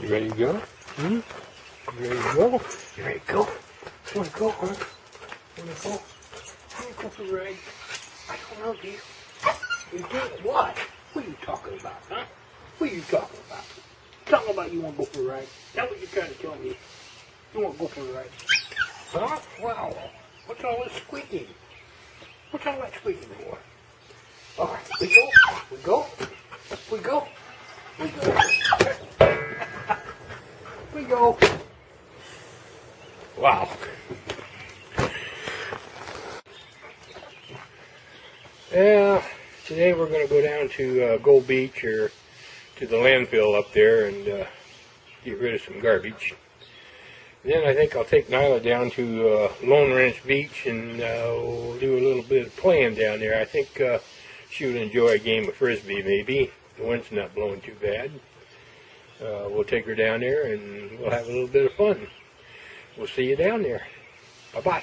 You ready to go? Hmm? You ready to go? You ready to go? Wanna go, huh? Wanna go? Wanna go for a ride? I don't know, dear. You did what? What are you talking about, huh? What are you talking about? Talking about you wanna go for a ride? That's what you're trying to tell me. You wanna go for a ride? Huh? Wow. What's all this squeaking? What's all that squeaking for? All right, we go. We go. We go. We go. Go. Wow. Yeah, today we're going to go down to uh, Gold Beach or to the landfill up there and uh, get rid of some garbage. Then I think I'll take Nyla down to uh, Lone Ranch Beach and uh, we'll do a little bit of playing down there. I think uh, she would enjoy a game of frisbee maybe. The wind's not blowing too bad. Uh, we'll take her down there and we'll have a little bit of fun. We'll see you down there. Bye bye.